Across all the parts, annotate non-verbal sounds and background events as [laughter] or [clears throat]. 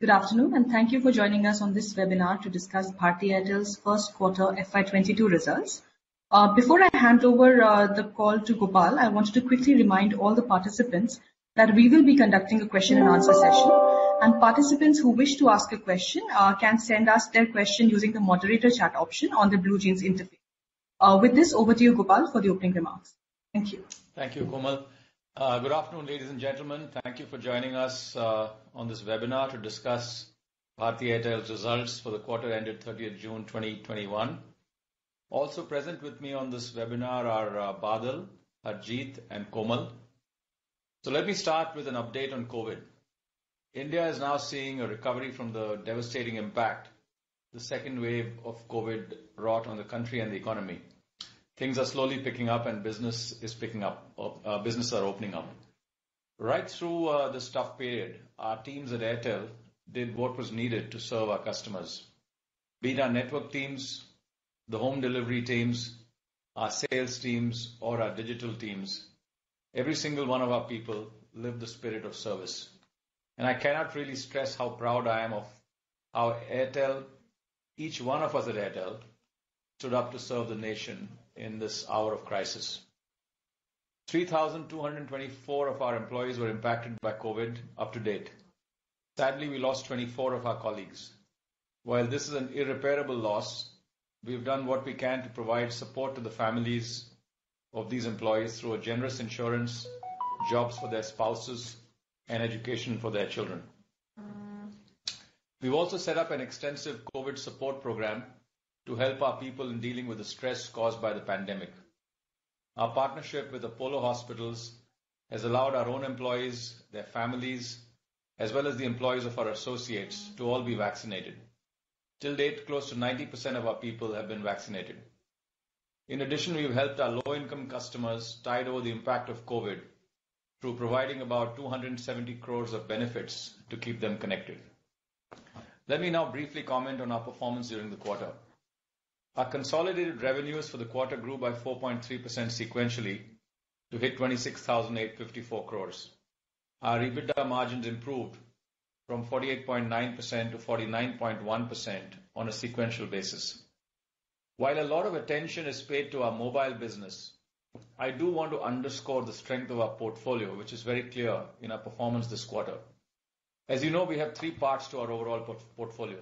Good afternoon, and thank you for joining us on this webinar to discuss Bharti Airtel's first quarter FY 2022 results. Uh, before I hand over uh, the call to Gopal, I wanted to quickly remind all the participants that we will be conducting a question and answer session, and participants who wish to ask a question uh, can send us their question using the moderator chat option on the BlueJeans interface. With this, over to you, Gopal, for the opening remarks. Thank you. Thank you, Komal. Uh, good afternoon, ladies and gentlemen. Thank you for joining us uh, on this webinar to discuss Bharti Airtel's results for the quarter ended 30th June 2021. Also present with me on this webinar are uh, Badal, Harjeet, and Komal. So let me start with an update on COVID. India is now seeing a recovery from the devastating impact the second wave of COVID wrought on the country and the economy. Things are slowly picking up and business is picking up. Uh, Businesses are opening up. Right through uh, this tough period, our teams at Airtel did what was needed to serve our customers. Be it our network teams, the home delivery teams, our sales teams, or our digital teams, every single one of our people lived the spirit of service. And I cannot really stress how proud I am of how Airtel, each one of us at Airtel stood up to serve the nation in this hour of crisis. 3,224 of our employees were impacted by COVID up to date. Sadly, we lost 24 of our colleagues. While this is an irreparable loss, we've done what we can to provide support to the families of these employees through a generous insurance, jobs for their spouses, and education for their children. We've also set up an extensive COVID support program to help our people in dealing with the stress caused by the pandemic. Our partnership with Apollo Hospitals has allowed our own employees, their families, as well as the employees of our associates to all be vaccinated. Till date, close to 90% of our people have been vaccinated. In addition, we've helped our low-income customers tide over the impact of COVID through providing about 270 crores of benefits to keep them connected. Let me now briefly comment on our performance during the quarter. Our consolidated revenues for the quarter grew by 4.3% sequentially to hit 26,854 crores. Our EBITDA margins improved from 48.9% to 49.1% on a sequential basis. While a lot of attention is paid to our mobile business, I do want to underscore the strength of our portfolio, which is very clear in our performance this quarter. As you know, we have three parts to our overall portfolio: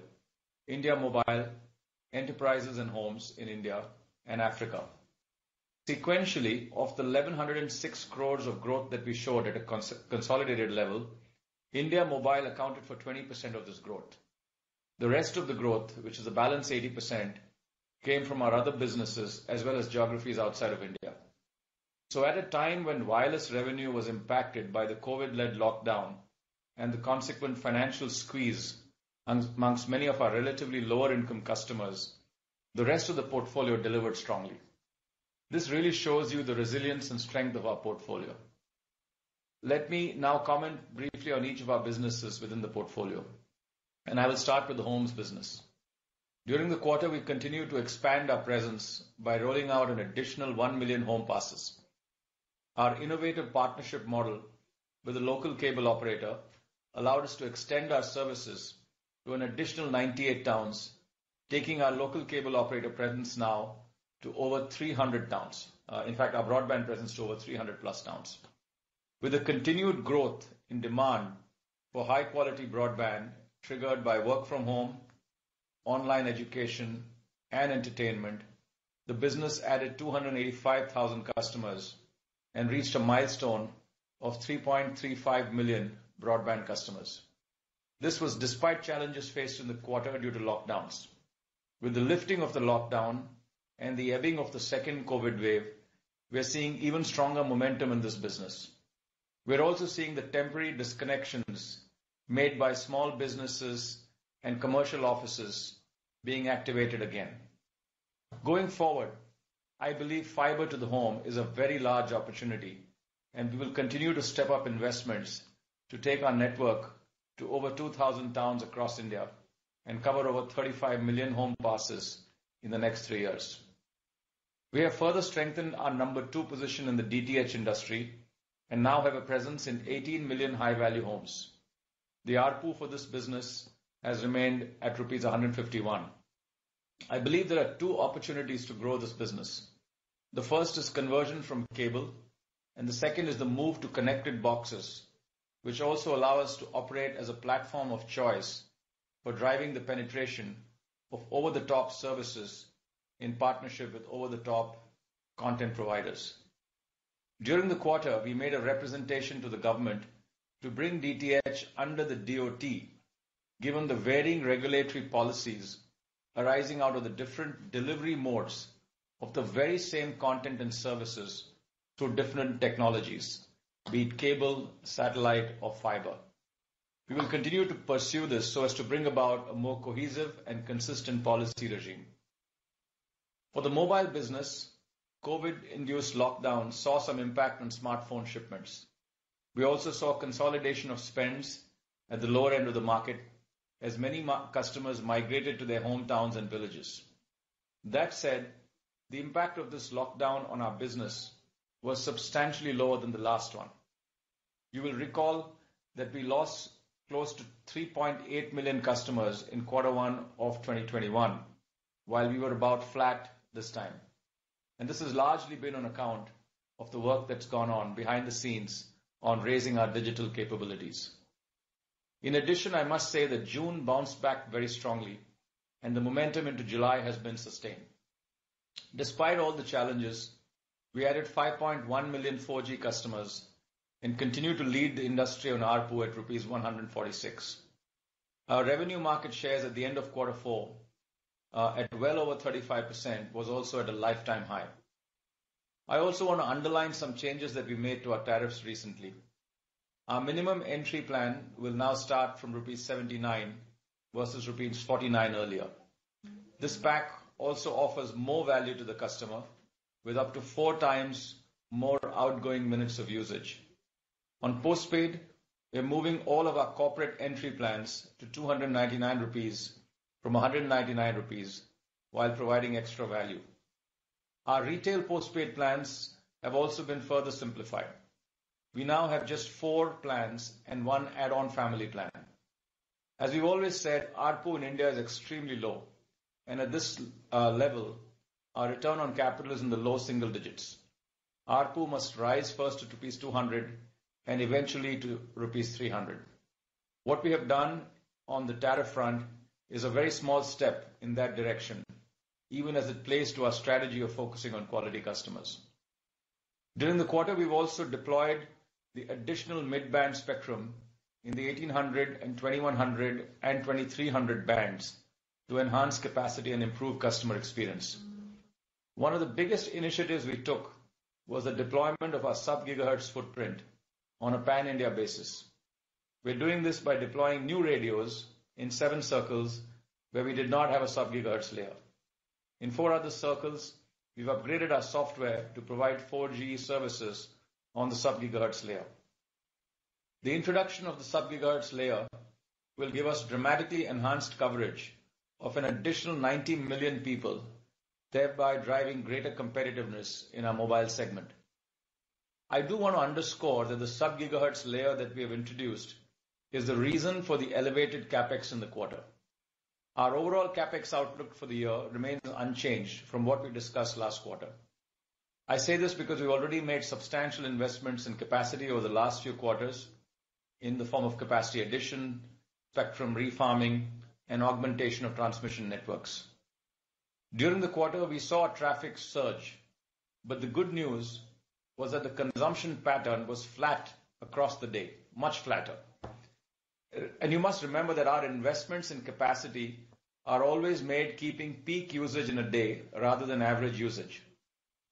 India Mobile, Enterprises and Homes in India, and Africa. Sequentially, of the 1,106 crores of growth that we showed at a consolidated level, India Mobile accounted for 20% of this growth. The rest of the growth, which is a balance 80%, came from our other businesses as well as geographies outside of India. So at a time when wireless revenue was impacted by the COVID-led lockdown and the consequent financial squeeze amongst many of our relatively lower income customers, the rest of the portfolio delivered strongly. This really shows you the resilience and strength of our portfolio. Let me now comment briefly on each of our businesses within the portfolio, and I will start with the homes business. During the quarter, we continued to expand our presence by rolling out an additional 1 million home passes. Our innovative partnership model with a local cable operator allowed us to extend our services to an additional 98 towns, taking our local cable operator presence now to over 300 towns. Uh, in fact, our broadband presence to over 300+ towns. With the continued growth in demand for high-quality broadband triggered by work from home, online education, and entertainment, the business added 285,000 customers and reached a milestone of 3.35 million broadband customers. This was despite challenges faced in the quarter due to lockdowns. With the lifting of the lockdown and the ebbing of the second COVID wave, we are seeing even stronger momentum in this business. We're also seeing the temporary disconnections made by small businesses and commercial offices being activated again. Going forward, I believe fiber to the home is a very large opportunity, and we will continue to step up investments to take our network to over 2,000 towns across India and cover over 35 million home passes in the next three years. We have further strengthened our number two position in the DTH industry and now have a presence in 18 million high-value homes. The ARPU for this business has remained at rupees 151. I believe there are two opportunities to grow this business. The first is conversion from cable, and the second is the move to connected boxes, which also allow us to operate as a platform of choice for driving the penetration of over-the-top services in partnership with over-the-top content providers. During the quarter, we made a representation to the government to bring DTH under the DoT, given the varying regulatory policies arising out of the different delivery modes of the very same content and services through different technologies, be it cable, satellite, or fiber. We will continue to pursue this so as to bring about a more cohesive and consistent policy regime. For the mobile business, COVID-induced lockdown saw some impact on smartphone shipments. We also saw consolidation of spends at the lower end of the market as many customers migrated to their hometowns and villages. That said, the impact of this lockdown on our business was substantially lower than the last one. You will recall that we lost close to 3.8 million customers in quarter one of 2021, while we were about flat this time. And this has largely been on account of the work that's gone on behind the scenes on raising our digital capabilities. In addition, I must say that June bounced back very strongly, and the momentum into July has been sustained. Despite all the challenges, we added 5.1 million 4G customers and continue to lead the industry on ARPU at rupees 146. Our revenue market shares at the end of quarter four, uh, at well over 35%, was also at a lifetime high. I also want to underline some changes that we made to our tariffs recently. Our minimum entry plan will now start from rupees 79 versus rupees 49 earlier. This pack also offers more value to the customer with up to four times more outgoing minutes of usage. On postpaid, we are moving all of our corporate entry plans to 299 rupees from 199 rupees while providing extra value. Our retail postpaid plans have also been further simplified. We now have just four plans and one add-on family plan. As we've always said, ARPU in India is extremely low, and at this uh, level, our return on capital is in the low single digits. ARPU must rise first to rupees 200 and eventually to rupees 300. What we have done on the tariff front is a very small step in that direction, even as it plays to our strategy of focusing on quality customers. During the quarter, we've also deployed the additional mid-band spectrum in the 1800 and 2100 and 2300 bands to enhance capacity and improve customer experience. One of the biggest initiatives we took was the deployment of our sub-gigahertz footprint on a pan-India basis. We're doing this by deploying new radios in seven circles where we did not have a sub-gigahertz layer. In four other circles, we've upgraded our software to provide 4G services on the sub-gigahertz layer. The introduction of the sub-gigahertz layer will give us dramatically enhanced coverage of an additional 90 million people, thereby driving greater competitiveness in our mobile segment. I do want to underscore that the sub-gigahertz layer that we have introduced is the reason for the elevated CapEx in the quarter. Our overall CapEx outlook for the year remains unchanged from what we discussed last quarter. I say this because we've already made substantial investments in capacity over the last few quarters in the form of capacity addition, spectrum refarming, and augmentation of transmission networks. During the quarter, we saw a traffic surge, but the good news was that the consumption pattern was flat across the day, much flatter. And you must remember that our investments in capacity are always made keeping peak usage in a day rather than average usage.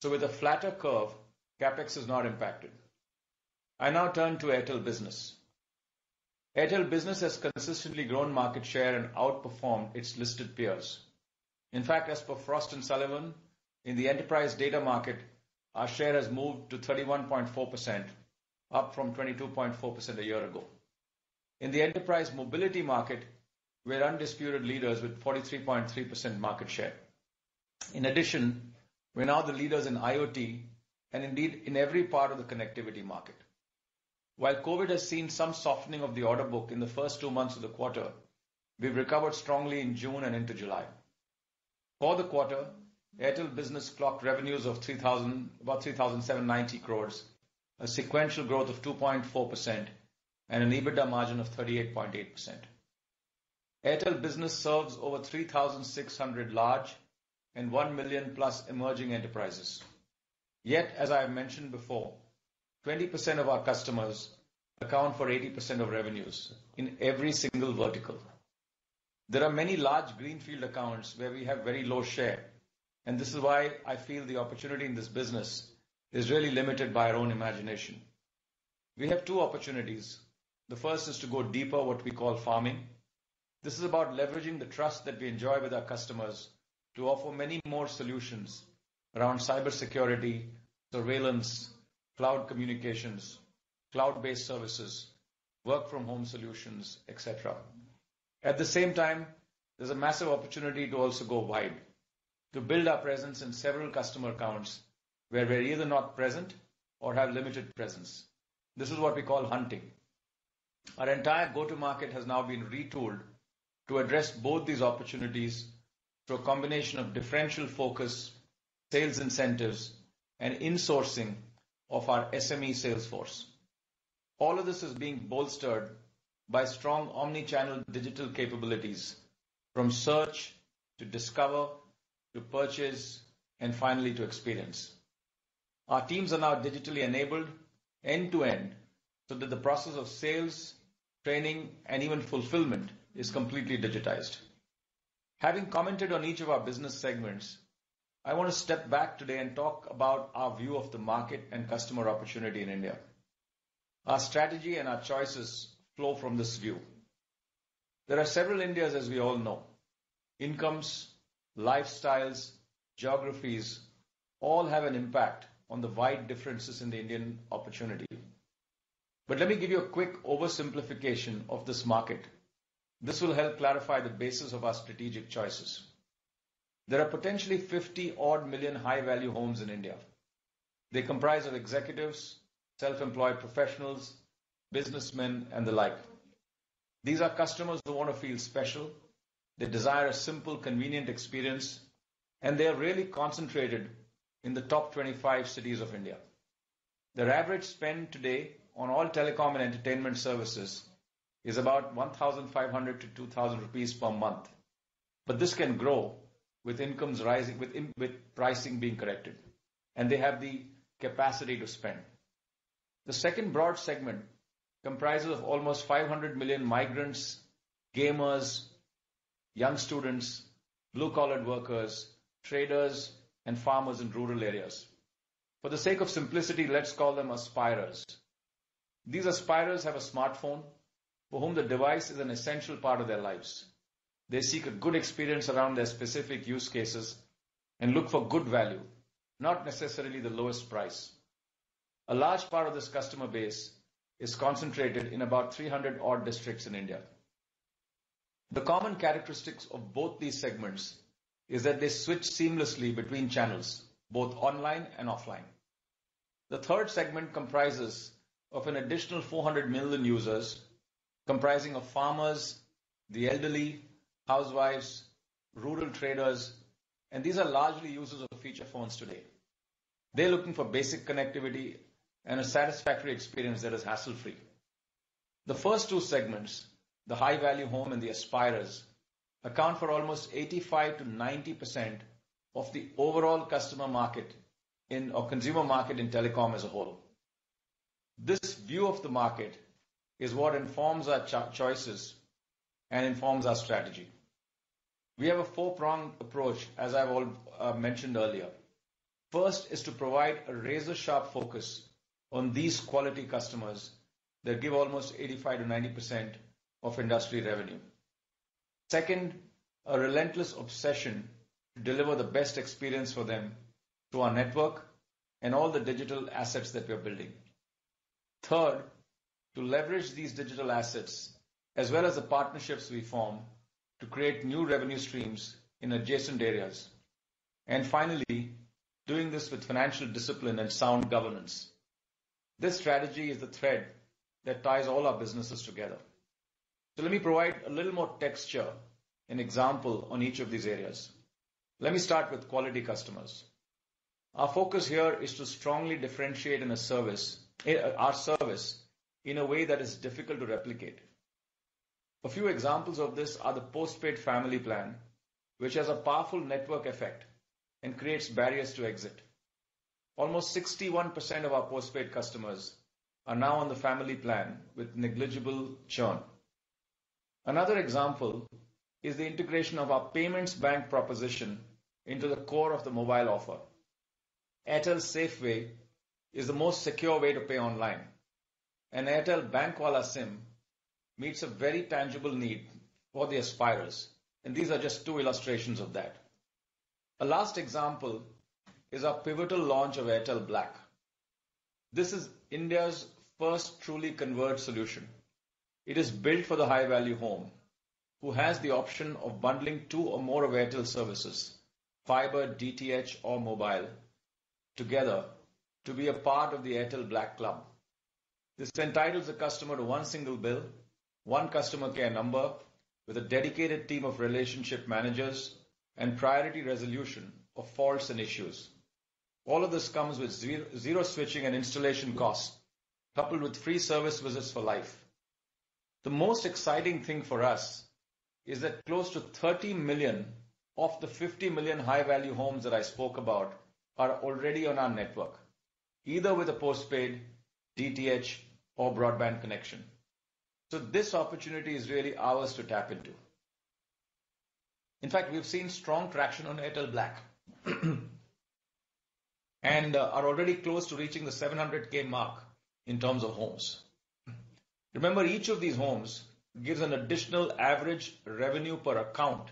So with a flatter curve, CapEx is not impacted. I now turn to Airtel Business. Airtel Business has consistently grown market share and outperformed its listed peers. In fact, as per Frost & Sullivan, in the enterprise data market, our share has moved to 31.4%, up from 22.4% a year ago. In the enterprise mobility market, we're undisputed leaders with 43.3% market share. In addition, we're now the leaders in IoT and indeed in every part of the connectivity market. While COVID has seen some softening of the order book in the first two months of the quarter, we've recovered strongly in June and into July. For the quarter, Airtel Business clocked revenues of about 3,790 crores, a sequential growth of 2.4%, and an EBITDA margin of 38.8%. Airtel Business serves over 3,600 large and 1 million plus emerging enterprises. Yet, as I have mentioned before, 20% of our customers account for 80% of revenues in every single vertical. There are many large greenfield accounts where we have very low share, and this is why I feel the opportunity in this business is really limited by our own imagination. We have two opportunities. The first is to go deeper, what we call farming. This is about leveraging the trust that we enjoy with our customers to offer many more solutions around cybersecurity, surveillance, cloud communications, cloud-based services, work from home solutions, et cetera. At the same time, there's a massive opportunity to also go wide, to build our presence in several customer accounts where we're either not present or have limited presence. This is what we call hunting. Our entire go-to market has now been retooled to address both these opportunities through a combination of differential focus, sales incentives, and insourcing of our SME sales force. All of this is being bolstered by strong omni-channel digital capabilities from search to discover, to purchase, and finally to experience. Our teams are now digitally enabled end-to-end so that the process of sales, training, and even fulfillment is completely digitized. Having commented on each of our business segments, I want to step back today and talk about our view of the market and customer opportunity in India. Our strategy and our choices flow from this view. There are several Indias, as we all know. Incomes, lifestyles, geographies, all have an impact on the wide differences in the Indian opportunity. But let me give you a quick oversimplification of this market. This will help clarify the basis of our strategic choices. There are potentially 50 odd million high-value homes in India. They comprise of executives, self-employed professionals, businessmen, and the like. These are customers who want to feel special. They desire a simple, convenient experience, and they are really concentrated in the top 25 cities of India. Their average spend today on all telecom and entertainment services is about 1,500 to 2,000 rupees per month. But this can grow with incomes rising, with pricing being corrected, and they have the capacity to spend. The second broad segment comprises of almost 500 million migrants, gamers, young students, blue-collar workers, traders, and farmers in rural areas. For the sake of simplicity, let's call them aspirers. These aspirers have a smartphone for whom the device is an essential part of their lives. They seek a good experience around their specific use cases and look for good value, not necessarily the lowest price. A large part of this customer base is concentrated in about 300 odd districts in India. The common characteristics of both these segments is that they switch seamlessly between channels, both online and offline. The third segment comprises of an additional 400 million users, comprising of farmers, the elderly, housewives, rural traders, and these are largely users of feature phones today. They're looking for basic connectivity and a satisfactory experience that is hassle-free. The first two segments, the high-value home and the aspirers, account for almost 85%-90% of the overall customer market in or consumer market in telecom as a whole. This view of the market is what informs our choices and informs our strategy. We have a four-pronged approach, as I've all uh, mentioned earlier. First is to provide a razor-sharp focus on these quality customers that give almost 85%-90% of industry revenue. Second, a relentless obsession to deliver the best experience for them through our network and all the digital assets that we are building. Third, to leverage these digital assets as well as the partnerships we form to create new revenue streams in adjacent areas. And finally, doing this with financial discipline and sound governance. This strategy is the thread that ties all our businesses together. So let me provide a little more texture and example on each of these areas. Let me start with quality customers. Our focus here is to strongly differentiate in a service, eh, our service in a way that is difficult to replicate. A few examples of this are the postpaid family plan, which has a powerful network effect and creates barriers to exit. Almost 61% of our postpaid customers are now on the family plan with negligible churn. Another example is the integration of our payments bank proposition into the core of the mobile offer. Airtel Safe Pay is the most secure way to pay online, and Airtel Bankwala SIM meets a very tangible need for the aspirers, and these are just two illustrations of that. A last example is our pivotal launch of Airtel Black. This is India's first truly converged solution. It is built for the high-value home who has the option of bundling two or more of Airtel services, fiber, DTH or mobile, together to be a part of the Airtel Black Club. This entitles the customer to one single bill, one customer care number with a dedicated team of relationship managers and priority resolution of faults and issues. All of this comes with zero switching and installation costs, coupled with free service visits for life. The most exciting thing for us is that close to 30 million of the 50 million high-value homes that I spoke about are already on our network, either with a postpaid, DTH or broadband connection. So this opportunity is really ours to tap into. In fact, we've seen strong traction on Airtel Black [clears throat] and uh, are already close to reaching the 700K mark in terms of homes. Remember, each of these homes gives an additional average revenue per account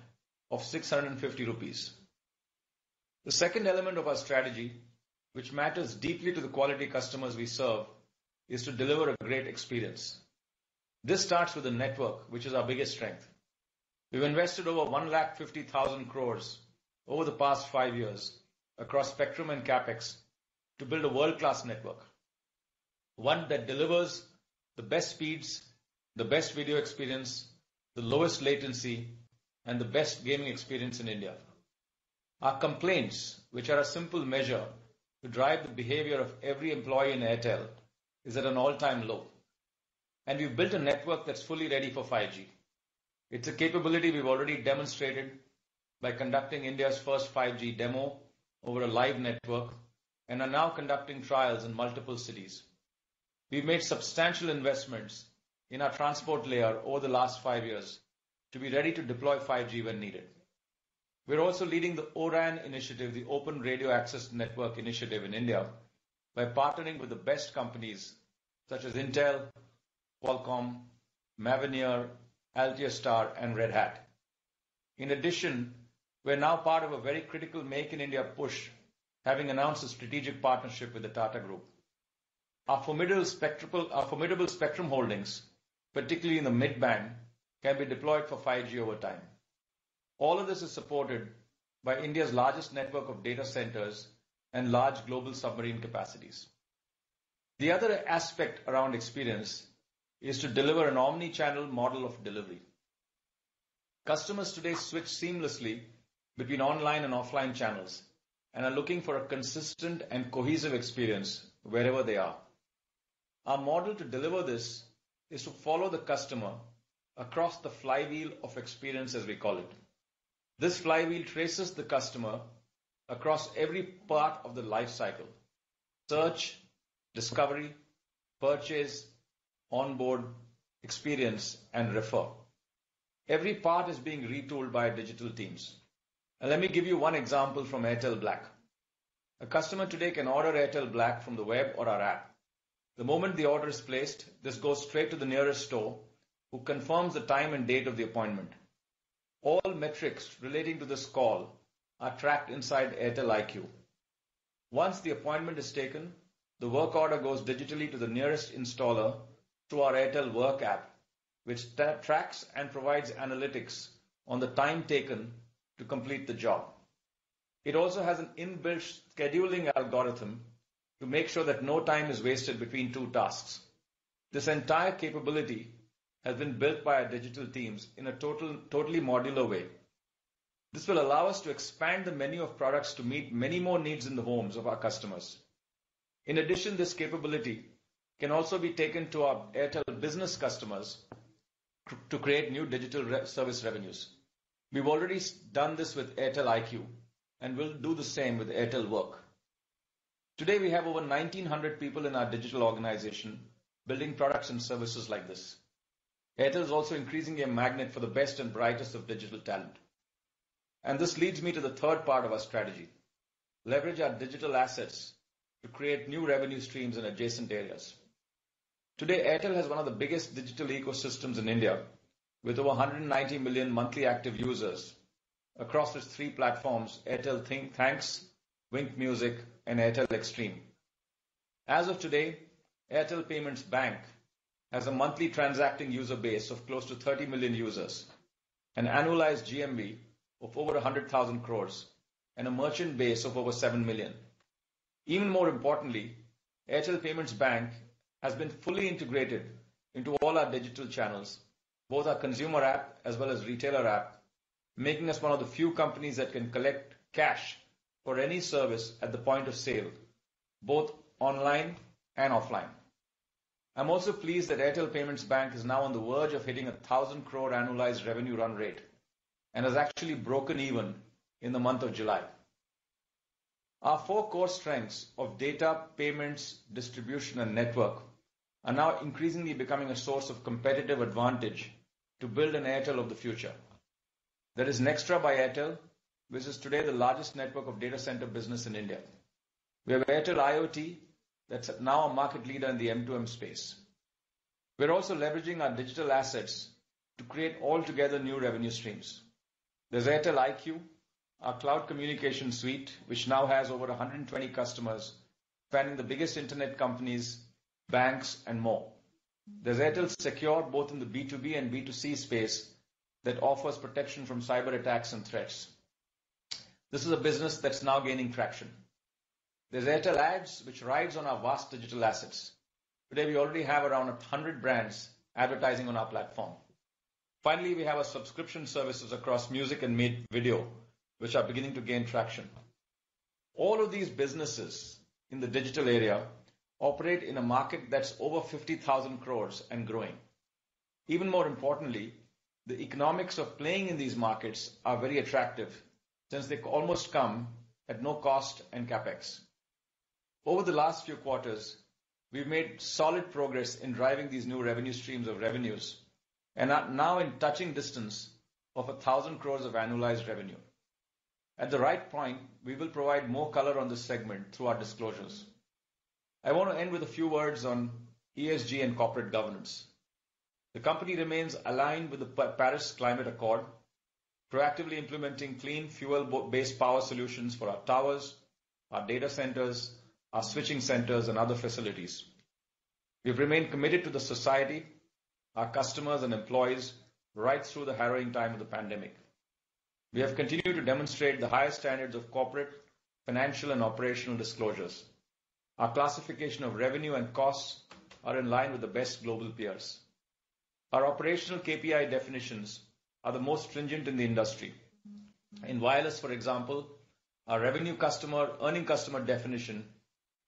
of 650 rupees. The second element of our strategy, which matters deeply to the quality customers we serve, is to deliver a great experience. This starts with the network, which is our biggest strength. We've invested over 150,000 crores over the past five years across spectrum and CapEx to build a world-class network. One that delivers the best speeds, the best video experience, the lowest latency, and the best gaming experience in India. Our complaints, which are a simple measure to drive the behavior of every employee in Airtel, is at an all-time low. And we've built a network that's fully ready for 5G. It's a capability we've already demonstrated by conducting India's first 5G demo over a live network and are now conducting trials in multiple cities. We've made substantial investments in our transport layer over the last five years to be ready to deploy 5G when needed. We're also leading the O-RAN initiative, the Open Radio Access Network initiative in India, by partnering with the best companies such as Intel, Qualcomm, Mavenir, Altiostar, and Red Hat. In addition, we're now part of a very critical Make in India push, having announced a strategic partnership with the Tata Group. Our formidable spectrum holdings, particularly in the mid-band, can be deployed for 5G over time. All of this is supported by India's largest network of data centers and large global submarine capacities. The other aspect around experience is to deliver an omni-channel model of delivery. Customers today switch seamlessly between online and offline channels and are looking for a consistent and cohesive experience wherever they are. Our model to deliver this is to follow the customer across the flywheel of experience, as we call it. This flywheel traces the customer across every part of the life cycle: search, discovery, purchase, onboard, experience, and refer. Every part is being retooled by digital teams. And let me give you one example from Airtel Black. A customer today can order Airtel Black from the web or our app. The moment the order is placed, this goes straight to the nearest store who confirms the time and date of the appointment. All metrics relating to this call are tracked inside Airtel IQ. Once the appointment is taken, the work order goes digitally to the nearest installer through our Airtel Work app, which tracks and provides analytics on the time taken to complete the job. It also has an inbuilt scheduling algorithm to make sure that no time is wasted between two tasks. This entire capability has been built by our digital teams in a total totally modular way. This will allow us to expand the menu of products to meet many more needs in the homes of our customers. In addition, this capability can also be taken to our Airtel Business customers to create new digital service revenues. We've already done this with Airtel IQ, and we'll do the same with Airtel Work. Today, we have over 1,900 people in our digital organization building products and services like this. Airtel is also increasingly a magnet for the best and brightest of digital talent. And this leads me to the third part of our strategy, leverage our digital assets to create new revenue streams in adjacent areas. Today, Airtel has one of the biggest digital ecosystems in India, with over 190 million monthly active users across its three platforms, Airtel Think Thanks, Wynk Music, and Airtel Xstream. As of today, Airtel Payments Bank has a monthly transacting user base of close to 30 million users, an annualized GMV of over 100,000 crores, and a merchant base of over 7 million. Even more importantly, Airtel Payments Bank has been fully integrated into all our digital channels, both our consumer app as well as retailer app, making us one of the few companies that can collect cash for any service at the point of sale, both online and offline. I'm also pleased that Airtel Payments Bank is now on the verge of hitting a 1,000 crore annualized revenue run rate and has actually broken even in the month of July. Our four core strengths of data, payments, distribution, and network are now increasingly becoming a source of competitive advantage to build an Airtel of the future. There is Nxtra by Airtel, which is today the largest network of data center business in India. We have Airtel IoT, that's now a market leader in the M2M space. We're also leveraging our digital assets to create altogether new revenue streams. There's Airtel IQ, our cloud communication suite, which now has over 120 customers spanning the biggest internet companies, banks, and more. There's Airtel Secure, both in the B2B and B2C space, that offers protection from cyberattacks and threats. This is a business that's now gaining traction. There's Airtel Ads, which rides on our vast digital assets. Today, we already have around 100 brands advertising on our platform. Finally, we have our subscription services across music and video, which are beginning to gain traction. All of these businesses in the digital area operate in a market that's over 50,000 crores and growing. Even more importantly, the economics of playing in these markets are very attractive since they almost come at no cost and CapEx. Over the last few quarters, we've made solid progress in driving these new revenue streams of revenues and are now in touching distance of 1,000 crores of annualized revenue. At the right point, we will provide more color on this segment through our disclosures. I want to end with a few words on ESG and corporate governance. The company remains aligned with the Paris Climate Accord, proactively implementing clean fuel-based power solutions for our towers, our data centers, our switching centers, and other facilities. We've remained committed to the society, our customers, and employees right through the harrowing time of the pandemic. We have continued to demonstrate the highest standards of corporate, financial, and operational disclosures. Our classification of revenue and costs are in line with the best global peers. Our operational KPI definitions are the most stringent in the industry. In wireless, for example, our revenue customer, earning customer definition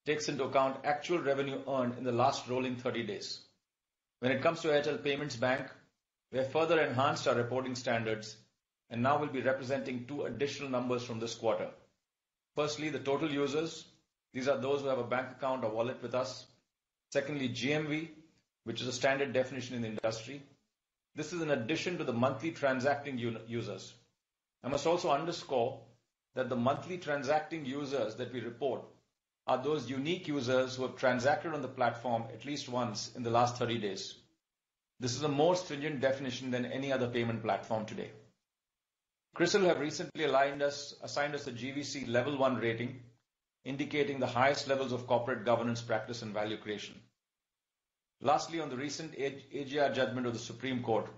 takes into account actual revenue earned in the last rolling 30 days. When it comes to Airtel Payments Bank, we have further enhanced our reporting standards and now will be representing two additional numbers from this quarter. Firstly, the total users. These are those who have a bank account or wallet with us. Secondly, GMV, which is a standard definition in the industry. This is in addition to the monthly transacting users. I must also underscore that the monthly transacting users that we report are those unique users who have transacted on the platform at least once in the last 30 days. This is a more stringent definition than any other payment platform today. CRISIL have recently aligned us, assigned us a GVC level 1 rating, indicating the highest levels of corporate governance practice and value creation. Lastly, on the recent AGR judgment of the Supreme Court,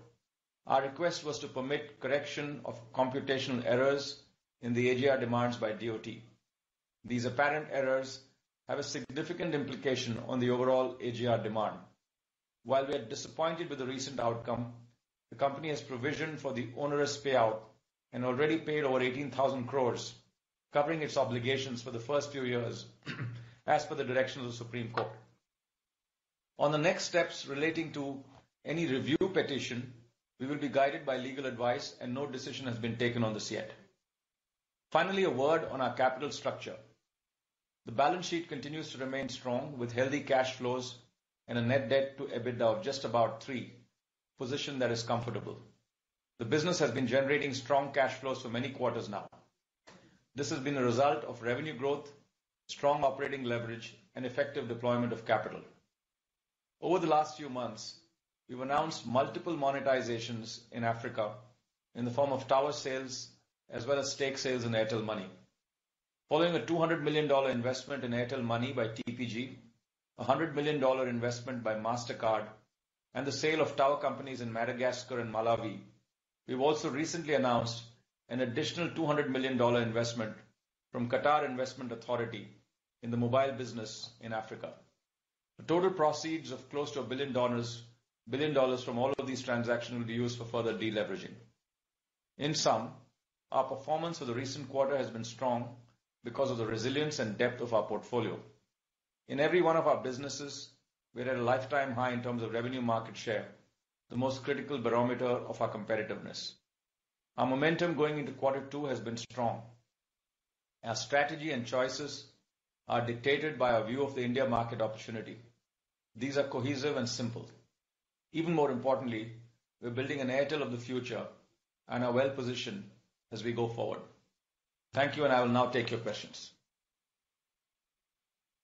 our request was to permit correction of computational errors in the AGR demands by DoT. These apparent errors have a significant implication on the overall AGR demand. while we are disappointed with the recent outcome, the company has provisioned for the onerous payout and already paid over 18,000 crores, covering its obligations for the first few years [clears throat] as per the direction of the Supreme Court. On the next steps relating to any review petition, we will be guided by legal advice and no decision has been taken on this yet. Finally, a word on our capital structure. The balance sheet continues to remain strong with healthy cash flows and a net debt to EBITDA of just about three, position that is comfortable. The business has been generating strong cash flows for many quarters now. This has been a result of revenue growth, strong operating leverage, and effective deployment of capital. Over the last few months, we've announced multiple monetizations in Africa in the form of tower sales as well as stake sales in Airtel Money. Following a $200 million investment in Airtel Money by TPG, a $100 million investment by Mastercard, and the sale of tower companies in Madagascar and Malawi, we've also recently announced an additional $200 million investment from Qatar Investment Authority in the mobile business in Africa. The total proceeds of close to $1 billion from all of these transactions will be used for further deleveraging. In sum, our performance for the recent quarter has been strong because of the resilience and depth of our portfolio. In every one of our businesses, we're at a lifetime high in terms of revenue market share, the most critical barometer of our competitiveness. Our momentum going into quarter two has been strong. Our strategy and choices are dictated by our view of the India market opportunity. These are cohesive and simple. Even more importantly, we're building an Airtel of the future and are well-positioned as we go forward. Thank you, and I will now take your questions.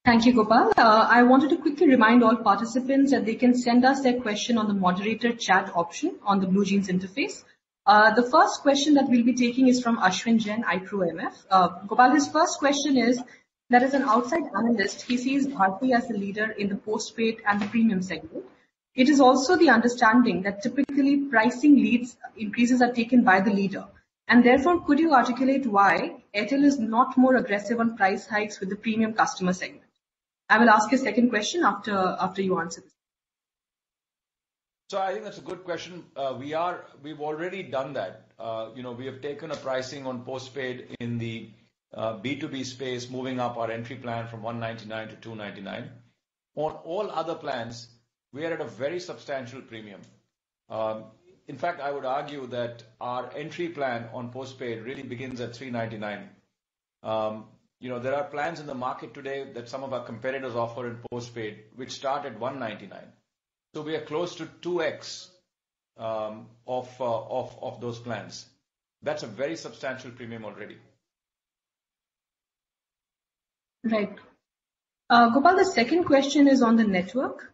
Thank you, Gopal. Uh, I wanted to quickly remind all participants that they can send us their question on the moderator chat option on the BlueJeans interface. Uh, the first question that we'll be taking is from Ashwin Jain, ICICI MF. Uh, Gopal, his first question is as an outside analyst, he sees Bharti as the leader in the postpaid and the premium segment. It is also the understanding that typically pricing leads increases are taken by the leader. And therefore, could you articulate why Airtel is not more aggressive on price hikes with the premium customer segment? I will ask a second question after you answer this. So I think that's a good question. Uh, we've already done that. Uh, you know, We have taken a pricing on postpaid in the B2B space, moving up our entry plan from 199 to 299. On all other plans, we are at a very substantial premium. In fact, I would argue that our entry plan on postpaid really begins at 399. You know, There are plans in the market today that some of our competitors offer in postpaid, which start at 199. So We are close to 2x um of uh of those plans. That's a very substantial premium already. Right. Uh, Gopal, the second question is on the network.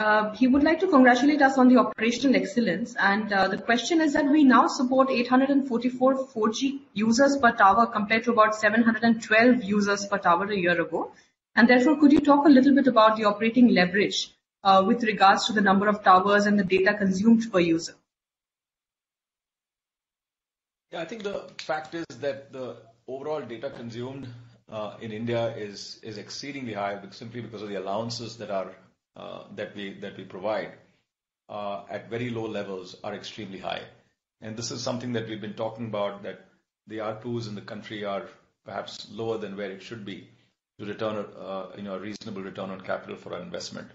Uh, he would like to congratulate us on the operational excellence. And uh, the question is that we now support 844 4G users per tower compared to about 712 users per tower a year ago. And therefore, could you talk a little bit about the operating leverage with regards to the number of towers and the data consumed per user? Yeah, I think the fact is that the overall data consumed in India is is exceedingly high simply because of the allowances that are uh that we that we provide at very low levels are extremely high. And this is something that we've been talking about, that the ARPUs in the country are perhaps lower than where it should be to return a you know, a reasonable return on capital for our investment.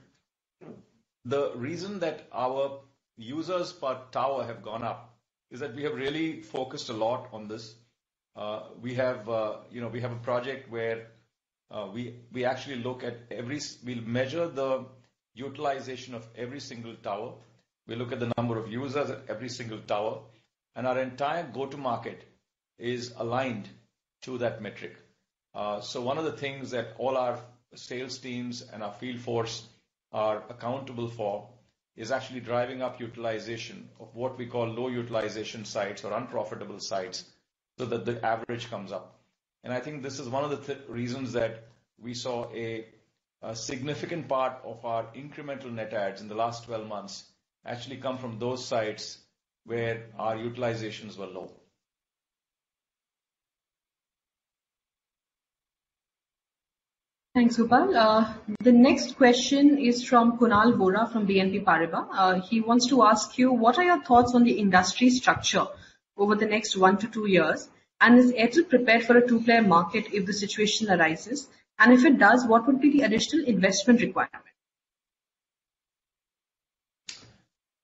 The reason that our users per tower have gone up is that we have really focused a lot on this. Uh, we have uh, you know, we have a project where uh, we we actually look at every. We'll measure the utilization of every single tower. We look at the number of users at every single tower, and our entire go-to market is aligned to that metric. So one of the things that all our sales teams and our field force are accountable for is actually driving up utilization of what we call low utilization sites or unprofitable sites so that the average comes up. And I think this is one of the reasons that we saw a significant part of our incremental net adds in the last 12 months actually come from those sites where our utilizations were low. Thanks, Gopal. Uh, the next question is from Kunal Vora from BNP Paribas. Uh, he wants to ask you, what are your thoughts on the industry structure over the next one to two years? And is Airtel prepared for a two-player market if the situation arises? And if it does, what would be the additional investment requirement?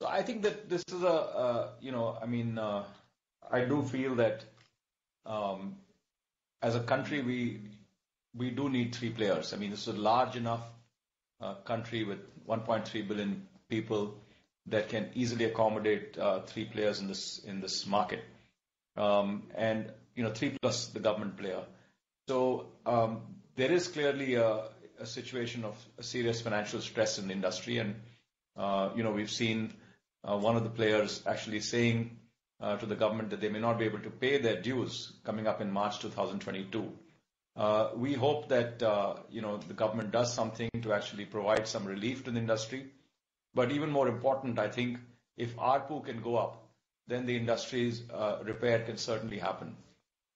So I think that this is a, you know, I mean, uh, I do feel that um, as a country, we we do need three players. I mean, this is a large enough uh, country with 1.3 billion people that can easily accommodate uh, three players in this in this market. Um, and you know Three plus the government player. So um, there is clearly a situation of serious financial stress in the industry. And uh you know, we've seen uh, one of the players actually saying uh, to the government that they may not be able to pay their dues coming up in March 2022. We hope that uh you know the government does something to actually provide some relief to the industry. But even more important, I think if ARPU can go up, then the industry's uh, repair can certainly happen.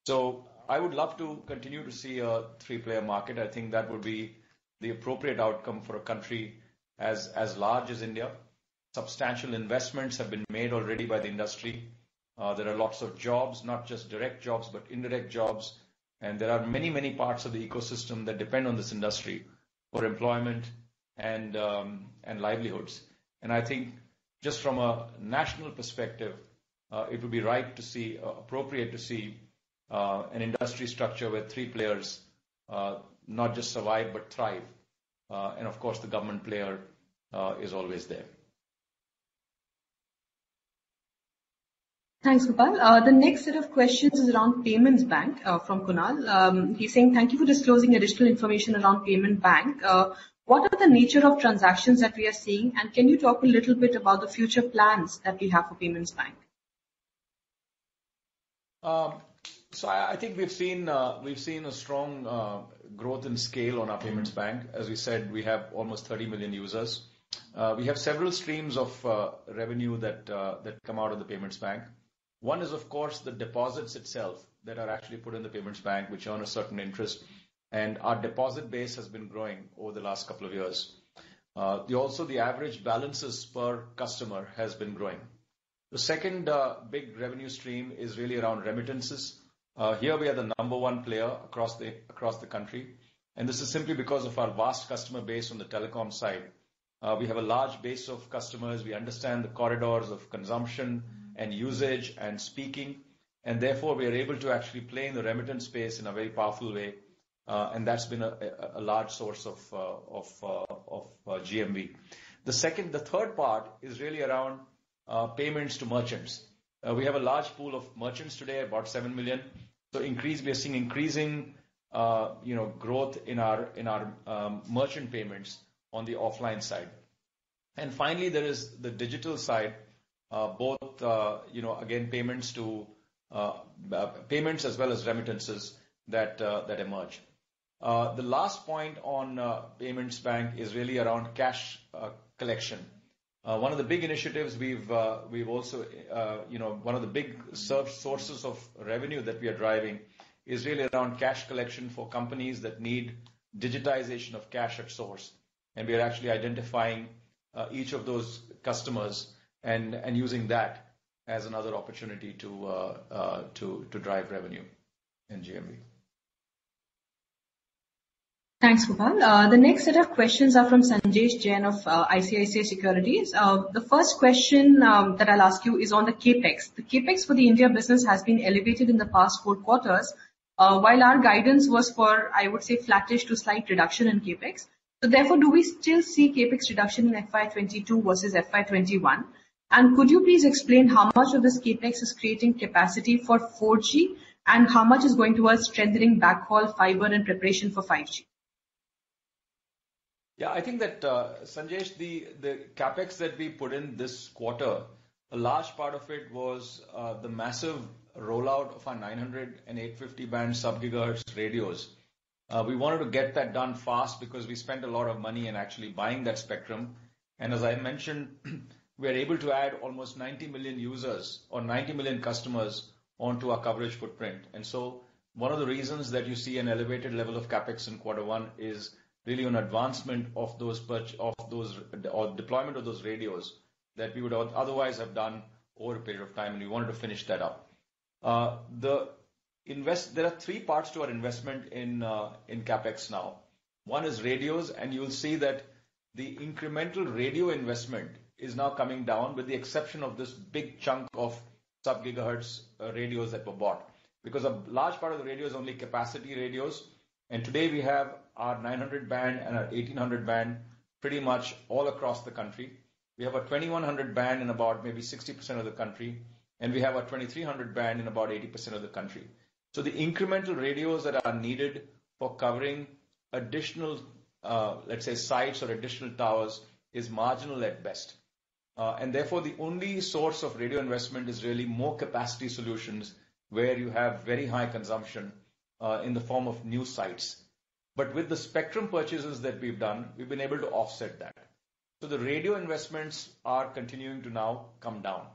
So I would love to continue to see a three-player market. I think that would be the appropriate outcome for a country as large as India. Substantial investments have been made already by the industry. Uh, there are lots of jobs, not just direct jobs, but indirect jobs. And there are many, many parts of the ecosystem that depend on this industry for employment and um, livelihoods. I think just from a national perspective, uh, it would be right to see, uh, appropriate to see uh, an industry structure where three players not just survive, but thrive. And of course, the government player is always there. Thanks, Gopal. The next set of questions is around Payments Bank from Kunal. Um, he's saying, thank you for disclosing additional information around Payments Bank. What are the nature of transactions that we are seeing? And can you talk a little bit about the future plans that we have for Payments Bank? Um, so I think we've seen uh we've seen a strong uh, growth in scale on our Payments mm-hmm. Bank. As we said, we have almost 30 million users. Uh, we have several streams of uh, revenue that that come out of the Payments Bank. One is, of course, the deposits itself that are actually put in the Payments Bank, which earn a certain interest. And our deposit base has been growing over the last couple of years. Uh, also, the average balances per customer has been growing. The second uh, big revenue stream is really around remittances. Uh, here we are the number one player across the across the country, and this is simply because of our vast customer base on the telecom side. We have a large base of customers. We understand the corridors of consumption and usage and speaking, and therefore, we are able to actually play in the remittance space in a very powerful way. Uh, and that's been a large source of uh, uh, GMV. The second, the third part is really around payments to merchants. We have a large pool of merchants today, about 7 million. We are seeing increasing growth in our in our um merchant payments on the offline side. And finally, there is the digital side, both you know, again, payments to payments as well as remittances that emerge. Uh, the last point on uh, Payments Bank is really around cash uh, collection. One of the big initiatives we've uh we've also, you know, one of the big sources of revenue that we are driving is really around cash collection for companies that need digitization of cash at source. And we are actually identifying each of those customers and and using that as another opportunity to uh to to drive revenue and GMV. Thanks, Gopal. Uh, the next set of questions are from Sanjesh Jain of uh, ICICI Securities. Uh, the first question um, that I'll ask you is on the CapEx. The CapEx for the India business has been elevated in the past four quarters, while our guidance was for, I would say, flattish to slight reduction in CapEx. So, therefore, do we still see CapEx reduction in FY 2022 versus FY 2021? Could you please explain how much of this CapEx is creating capacity for 4G, and how much is going towards strengthening backhaul fiber in preparation for 5G? I think that, uh, Sanjesh, the CapEx that we put in this quarter, a large part of it was uh, the massive rollout of our 900 and 850 band sub-gigahertz radios. Uh, we wanted to get that done fast because we spent a lot of money in actually buying that spectrum. And as I mentioned, [clears throat] we are able to add almost 90 million users or 90 million customers onto our coverage footprint. And so one of the reasons that you see an elevated level of CapEx in quarter one is really on advancement of those of those or deployment of those radios that we would otherwise have done over a period of time, and we wanted to finish that up. Uh the invest there are three parts to our investment in uh in CapEx now. One is radios, and you'll see that the incremental radio investment is now coming down with the exception of this big chunk of sub-gigahertz radios that were bought. Because a large part of the radio is only capacity radios, and today we have our 900 band and our 1800 band pretty much all across the country. We have a 2100 band in about maybe 60% of the country, and we have a 2300 band in about 80% of the country. So the incremental radios that are needed for covering additional, uh, let's say, sites or additional towers is marginal at best. Uh, And therefore, the only source of radio investment is really more capacity solutions where you have very high consumption uh, in the form of new sites. But with the spectrum purchases that we've done, we've been able to offset that. So the radio investments are continuing to now come down.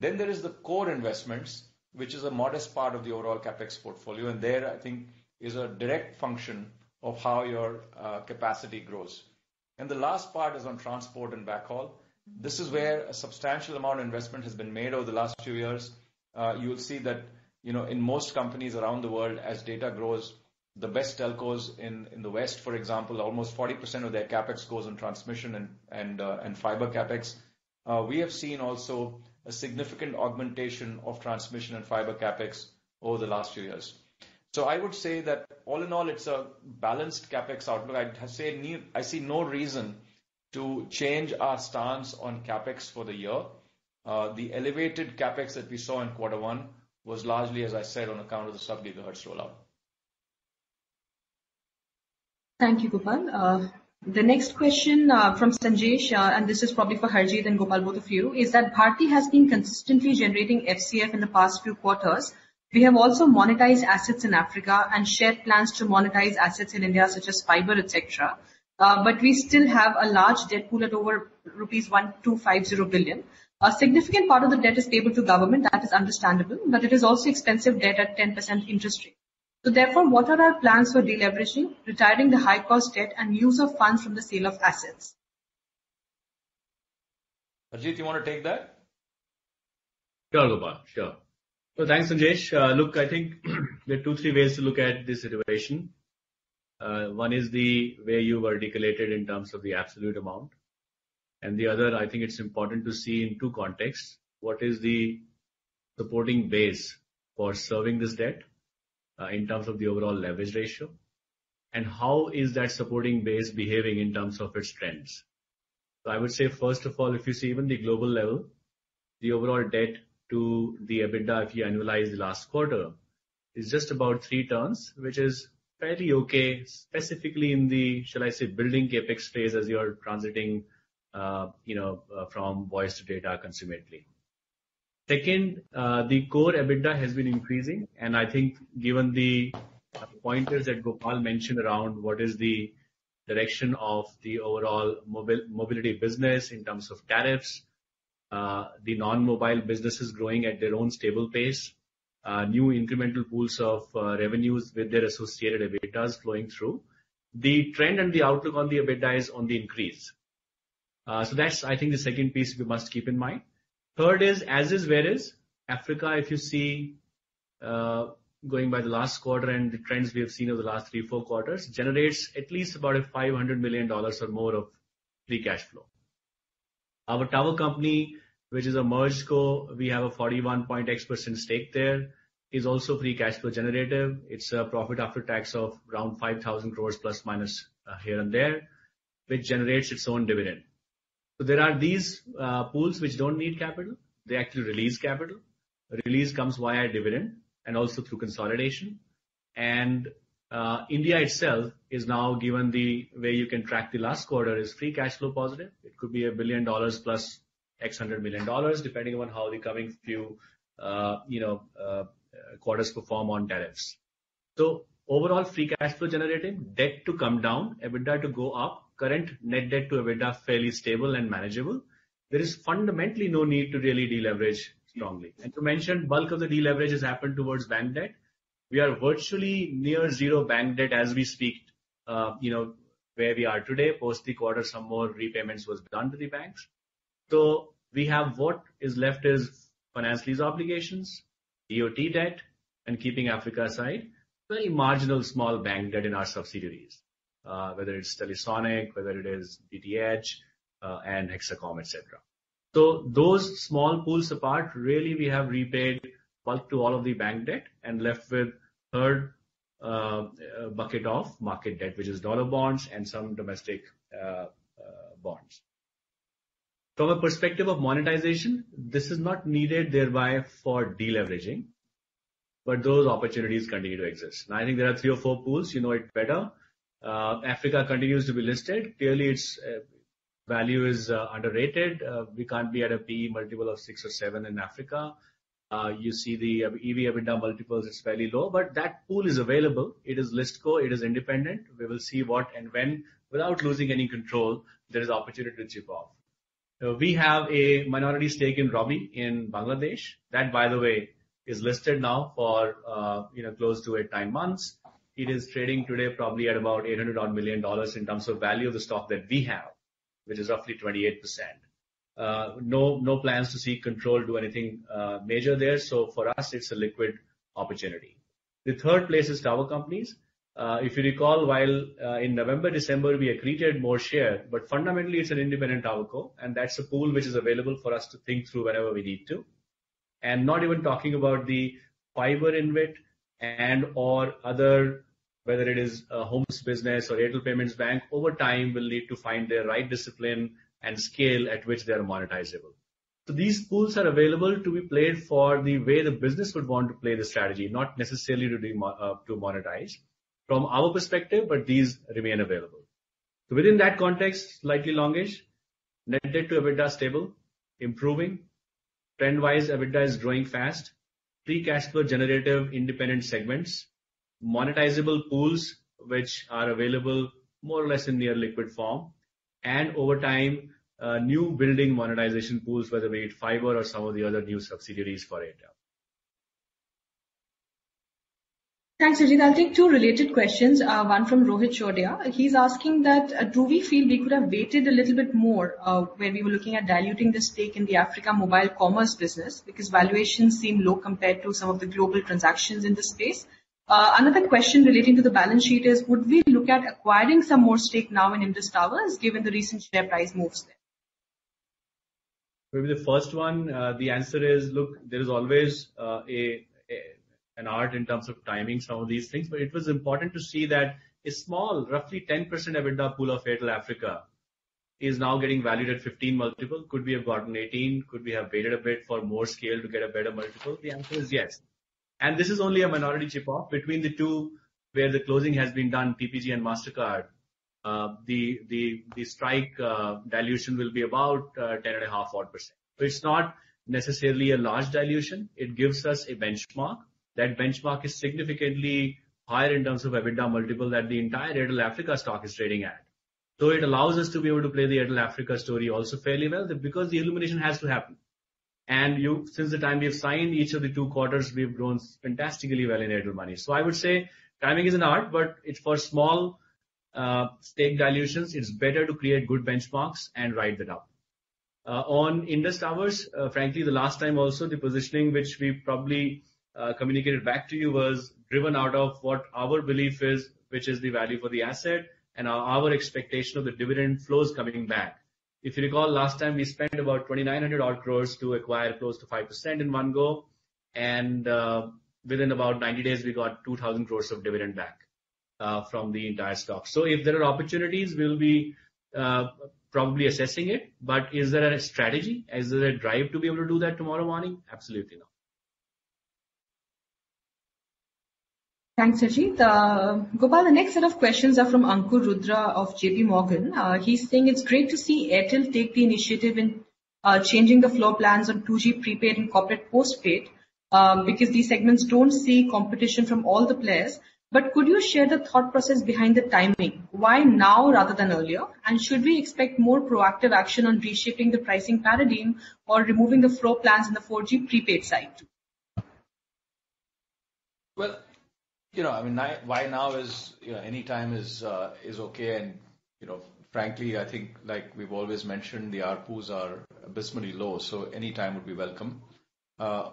Then there is the core investments, which is a modest part of the overall CapEx portfolio, and there, I think, is a direct function of how your uh, capacity grows. And the last part is on transport and backhaul. This is where a substantial amount of investment has been made over the last few years. Uh, you will see that you know, in most companies around the world, as data grows, the best telcos in the West, for example, almost 40% of their CapEx goes on transmission and uh and fiber CapEx. We have seen also a significant augmentation of transmission and fiber CapEx over the last few years. So I would say that all in all, it's a balanced CapEx outlook. I'd say I see no reason to change our stance on CapEx for the year. The elevated CapEx that we saw in quarter one was largely, as I said, on account of the sub-gigahertz rollout. Thank you, Gopal. Uh, the next question uh, from Sanjesh, uh, and this is probably for Harjeet and Gopal, both of you, is that Bharti has been consistently generating FCF in the past few quarters. We have also monetized assets in Africa and shared plans to monetize assets in India, such as fiber, et cetera. But we still have a large debt pool at over rupees 1,250 billion. A significant part of the debt is payable to government. That is understandable, but it is also expensive debt at 10% interest rate. So therefore, what are our plans for deleveraging, retiring the high-cost debt, and use of funds from the sale of assets? Harjeet, you want to take that? Sure, Gopal. Sure. So thanks, Sanjesh. Uh, look, I think [clears throat] there are two, three ways to look at this situation. Uh, one is the way you articulated in terms of the absolute amount. And the other, I think it's important to see in two contexts. What is the supporting base for serving this debt, Uh, in terms of the overall leverage ratio? And how is that supporting base behaving in terms of its trends? So I would say, first of all, if you see even the global level, the overall debt to the EBITDA, if you annualize the last quarter, is just about three turns, which is fairly okay, specifically in the, shall I say, building CapEx phase as you're transiting uh, you know, uh, from voice to data consummately. Second, uh, the core EBITDA has been increasing, and I think given the uh, pointers that Gopal mentioned around what is the direction of the overall mobility business in terms of tariffs, uh, the non-mobile business is growing at their own stable pace, new incremental pools of revenues with their associated EBITDAs flowing through. The trend and the outlook on the EBITDA is on the increase. Uh so that's, I think, the second piece we must keep in mind. Third is, as is, where is. Africa, if you see, uh, going by the last quarter and the trends we have seen over the last three, four quarters, generates at least about a $500 million or more of free cash flow. Our tower company, which is a merged co, we have a 41.X% stake there, is also free cash flow generative. It's a profit after tax of around 5,000 crores plus minus uh, here and there, which generates its own dividend. So there are these uh, pools which don't need capital. They actually release capital. Release comes via dividend and also through consolidation. And uh India itself is now given the way you can track the last quarter is free cash flow positive. It could be $1 billion plus X hundred million dollars, depending on how the coming few uh, you know, uh, quarters perform on tariffs. So overall, free cash flow generating, debt to come down, EBITDA to go up, current net debt to EBITDA fairly stable and manageable. There is fundamentally no need to really deleverage strongly. And to mention, bulk of the deleverage has happened towards bank debt. We are virtually near zero bank debt as we speak uh, you know, where we are today. Post the quarter, some more repayments was done to the banks. So we have what is left is finance lease obligations, DoT debt, and keeping Africa aside, very marginal small bank debt in our subsidiaries, Uh, whether it's Telefónica, whether it is DTH, uh, and Hexacom, et cetera. Those small pools apart, really we have repaid bulk to all of the bank debt and left with third uh, bucket of market debt, which is dollar bonds and some domestic bonds. From a perspective of monetization, this is not needed thereby for deleveraging, but those opportunities continue to exist. Now I think there are three or four pools, you know it better. Uh, Africa continues to be listed. Clearly, its uh, value is uh, underrated. We can't be at a PE multiple of six or seven in Africa. You see the EV/EBITDA multiples is fairly low, but that pool is available. It is listco, it is independent. We will see what and when, without losing any control, there is opportunity to chip off. We have a minority stake in Robi in Bangladesh. That, by the way, is listed now for you know, close to eight, nine months. It is trading today probably at about $800 odd million in terms of value of the stock that we have, which is roughly 28%. Uh, no plans to seek control, do anything uh, major there. So for us, it's a liquid opportunity. The third place is tower companies. Uh, if you recall, while in November, December, we accreted more share, but fundamentally it's an independent towerco, and that's a pool which is available for us to think through whenever we need to. And not even talking about the fiber InvIT and/or other, whether it is a homes business or Airtel Payments Bank, over time will need to find the right discipline and scale at which they are monetizable. So these pools are available to be played for the way the business would want to play the strategy, not necessarily to do uh to monetize from our perspective, but these remain available. So within that context, slightly longish, net debt to EBITDA stable, improving. Trend-wise, EBITDA is growing fast. Free cash flow generative independent segments. Monetizable pools, which are available more or less in near liquid form. And over time, uh, new building monetization pools, whether be it fiber or some of the other new subsidiaries for Airtel. Thanks, Harjeet. I'll take two related questions. Uh, one from Rohit Chordia. He's asking that, uh, do we feel we could have waited a little bit more uh, when we were looking at diluting the stake in the Africa mobile commerce business because valuations seem low compared to some of the global transactions in the space. Another question relating to the balance sheet is, would we look at acquiring some more stake now in Indus Towers given the recent share price moves there? Maybe the first one, the answer is, look, there is always an art in terms of timing some of these things. But it was important to see that a small, roughly 10% EBITDA pool of Airtel Africa is now getting valued at 15 multiple. Could we have gotten 18? Could we have waited a bit for more scale to get a better multiple? The answer is yes. And this is only a minority chip off between the two where the closing has been done, TPG and Mastercard. Uh, the the the strike uh, dilution will be about uh, 10.5% odd. It's not necessarily a large dilution. It gives us a benchmark. That benchmark is significantly higher in terms of EBITDA multiple that the entire Airtel Africa stock is trading at. So it allows us to be able to play the Airtel Africa story also fairly well because the illumination has to happen. And since the time we have signed each of the two quarters, we've grown fantastically well in Airtel Money. So I would say timing is an art, but it's for small uh, stake dilutions, it's better to create good benchmarks and ride that out. Uh, on Indus Towers, uh, frankly, the last time also, the positioning which we probably Uh, communicated back to you was driven out of what our belief is, which is the value for the asset and our expectation of the dividend flows coming back. If you recall, last time we spent about 2,900 odd crores to acquire close to 5% in one go, and uh, within about 90 days, we got 2,000 crores of dividend back uh, from the entire stock. So if there are opportunities, we'll be probably assessing it. Is there a strategy? Is there a drive to be able to do that tomorrow morning? Absolutely not. Thanks, Harjeet. Uh, Gopal, the next set of questions are from Ankur Rudra of J.P. JPMorgan. Uh, he's saying it's great to see Airtel take the initiative in uh, changing the floor plans on 2G prepaid and corporate postpaid, because these segments don't see competition from all the players. But could you share the thought process behind the timing? Why now rather than earlier? And should we expect more proactive action on reshaping the pricing paradigm or removing the floor plans in the 4G prepaid side too? Well, why now is you know, any time is uh, is okay. And, you know, frankly, I think like we've always mentioned, the ARPUs are abysmally low, so any time would be welcome. Uh,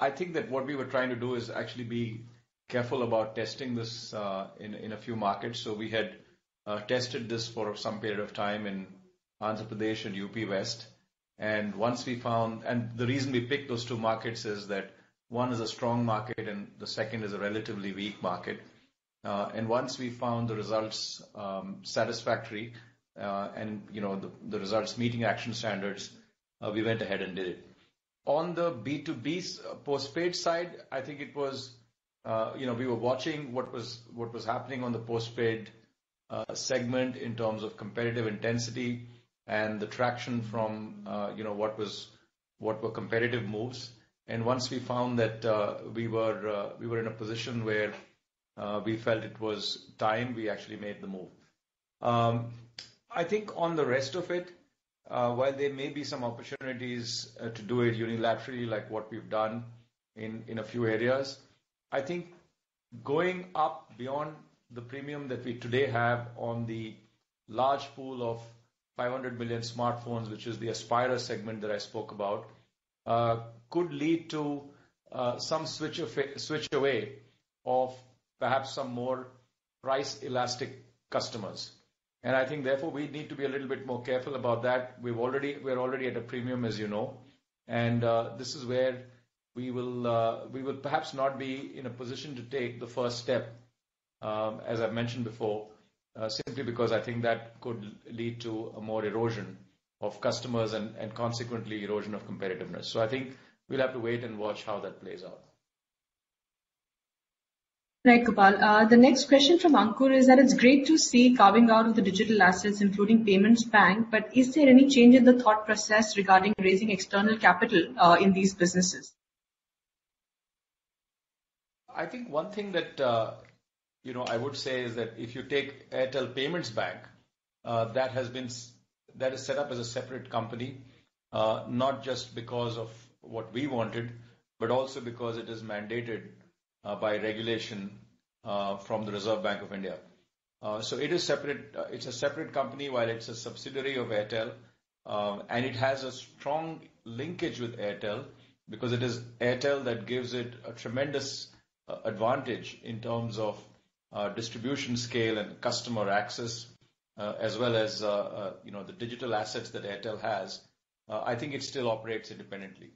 I think that what we were trying to do is actually be careful about testing this uh, in in a few markets. So we had tested this for some period of time in Andhra Pradesh and UP West. And once we found... And the reason we picked those two markets is that one is a strong market and the second is a relatively weak market. Uh and once we found the results um, satisfactory, uh, and you know, the results meeting action standards, uh, we went ahead and did it. On the B2B uh, postpaid side, I think it was, you know, we were watching what was what was happening on the postpaid segment in terms of competitive intensity and the traction from you know, what was what were competitive moves. And once we found that uh, we were uh, we were in a position where uh, we felt it was time, we actually made the move. Um, I think on the rest of it, while there may be some opportunities to do it unilaterally, like what we've done in in a few areas, I think going up beyond the premium that we today have on the large pool of 500 million smartphones, which is the Aspira segment that I spoke about, could lead to uh, some switch of switch away of perhaps some more price elastic customers. And I think therefore, we need to be a little bit more careful about that. We're already at a premium, as you know. And uh, this is where we will uh, we will perhaps not be in a position to take the first step, um, as I've mentioned before, simply because I think that could lead to a more erosion of customers and consequently erosion of competitiveness. So I think we'll have to wait and watch how that plays out. Right, Gopal. Uh, the next question from Ankur is that it's great to see carving out of the digital assets, including payments bank, but is there any change in the thought process regarding raising external capital uh, in these businesses? I think one thing that uh, you know, I would say is that if you take Airtel Payments Bank, uh that has been that is set up as a separate company, not just because of what we wanted, but also because it is mandated uh, by regulation uh, from the Reserve Bank of India. Uh, so It's separate. It's a separate company while it's a subsidiary of Airtel. And it has a strong linkage with Airtel because it is Airtel that gives it a tremendous advantage in terms of distribution scale and customer access, as well as you know, the digital assets that Airtel has. I think it still operates independently.